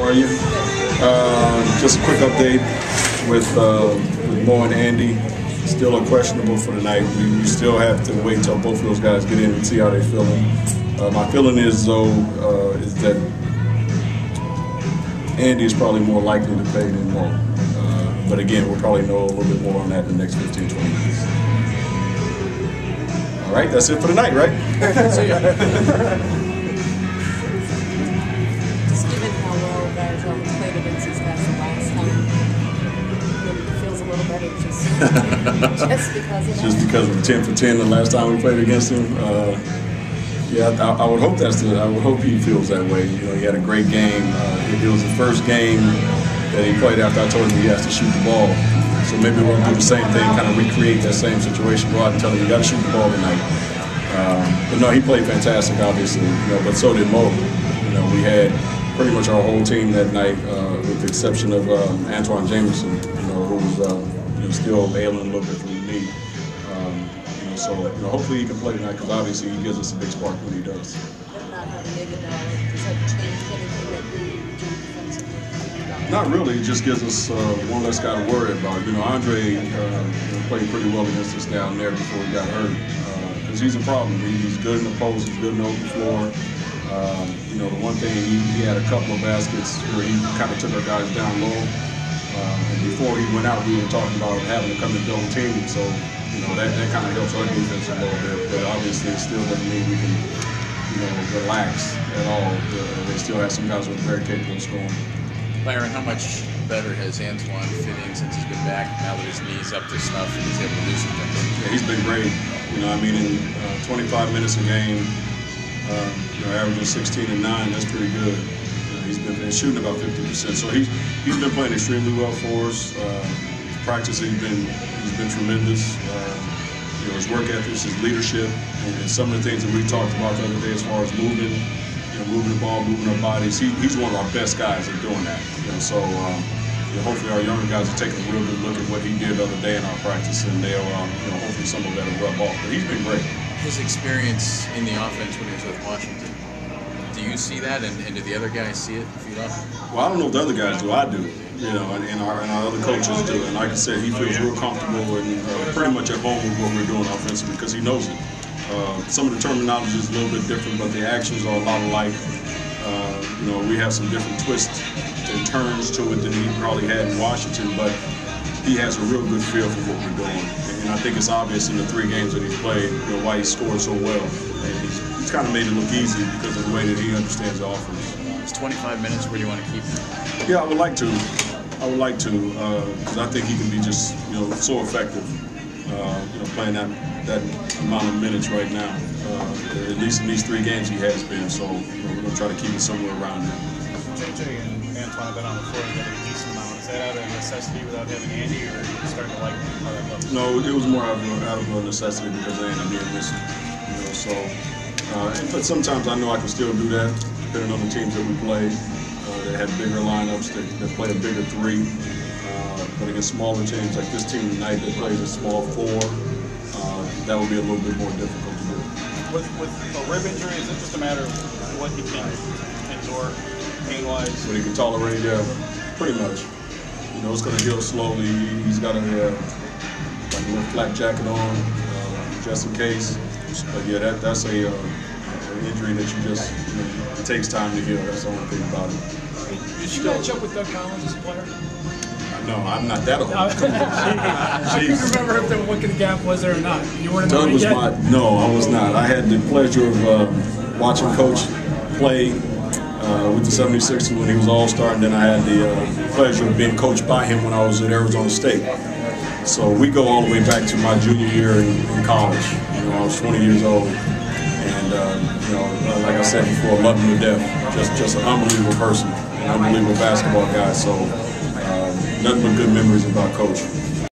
How are you? Uh, just a quick update with, uh, with Mo and Andy. Still are questionable for tonight. We, we still have to wait until both of those guys get in and see how they're feeling. Uh, my feeling is though uh, is that Andy is probably more likely to play than Mo. Uh, but again, we'll probably know a little bit more on that in the next 15, 20 minutes. All right, that's it for tonight, right? little better just, just because of that. Just because of 10 for 10 the last time we played against him. Uh, yeah, I, I would hope that's the. I would hope he feels that way. You know, he had a great game. Uh, it, it was the first game that he played after I told him he has to shoot the ball. So maybe we'll do the same thing, kind of recreate that same situation. Go out and tell him you got to shoot the ball tonight. Um, but no, he played fantastic, obviously. You know, but so did Mo. You know, we had pretty much our whole team that night, uh, with the exception of um, Antawn Jamison. Know, who was uh, you know, still ailing a little bit from the knee. Um, you know, so you know, hopefully he can play tonight because obviously he gives us a big spark when he does. Not really. It just gives us uh, one less guy to worry about. You know, Andre uh, played pretty well against us down there before he got hurt because he's a problem. He's good in the post. He's good in the open floor. Um, you know, the one thing he, he had a couple of baskets where he kind of took our guys down low. Uh, and before he went out, we were talking about having to come and double team. So, you know, that, that kind of helps our defense a little bit. But obviously, it still doesn't mean we can, you know, relax at all. Uh, they still have some guys who are very capable of scoring. Byron, how much better has Antawn fit in since he's been back now that his knee's up to snuff and he's able to do some things? Yeah, he's been great. You know, I mean, in uh, 25 minutes a game, um, you know, averaging 16 and 9, that's pretty good. He's been and shooting about 50%. So he's he's been playing extremely well for us. Uh, practice, he's been he's been tremendous. Uh, you know, his work ethics, his leadership, and, some of the things that we talked about the other day as far as moving, you know, moving the ball, moving our bodies. He, he's one of our best guys at doing that. You know, so um, you know, hopefully our younger guys will take a real good look at what he did the other day in our practice, and they'll, um, you know, hopefully some of that will rub off. But he's been great. His experience in the offense when he was with Washington, do you see that and, and do the other guys see it feed off? Well, I don't know if the other guys do. I do, you know, and, and, our, and our other coaches do. And like I said, he feels real comfortable and uh, pretty much at home with what we're doing offensively because he knows it. Uh, some of the terminology is a little bit different, but the actions are a lot alike. Uh, you know, we have some different twists and turns to it than he probably had in Washington, but he has a real good feel for what we're doing. And I think it's obvious in the three games that he's played, you know, why he scored so well. And he's, he's kind of made it look easy because of the way that he understands the offense. It's 25 minutes where you want to keep him. Yeah, I would like to. I would like to because I think he can be just you know so effective. Uh, you know, playing that that amount of minutes right now. Uh, at least in these three games he has been. So you know, we're gonna try to keep it somewhere around there. JJ and Antawn have been on the floor together that out of necessity without having Andy, or are you starting to like how that looks? No, it was more out of, out of a necessity because of Andy being missing. You know, so uh, and, but sometimes I know I can still do that depending on the teams that we play. Uh, that have bigger lineups that, that play a bigger three. Uh, but against smaller teams like this team tonight that plays a small four, uh, that would be a little bit more difficult to do. With, with a rib injury, is it just a matter of what he can endure pain-wise? What he can tolerate, yeah, pretty much. You know, it's going to heal slowly. He's got a uh, like a little flak jacket on, uh, just in case. But yeah, that, that's a uh, an injury that you just you know, it takes time to heal. That's the only thing about it. Did you match up with Doug Collins as a player? No, I'm not that old. I couldn't remember if the what the gap was there or not. You weren't Doug was yet? my no, I was not. I had the pleasure of uh, watching Coach play uh, with the 76ers when he was All Star, and then I had the uh, pleasure of being coached by him when I was at Arizona State. So we go all the way back to my junior year in, in college. You know, I was 20 years old, and uh, you know, uh, like I said before, love him to death. Just just an unbelievable person, an unbelievable basketball guy. So um, nothing but good memories about Coach.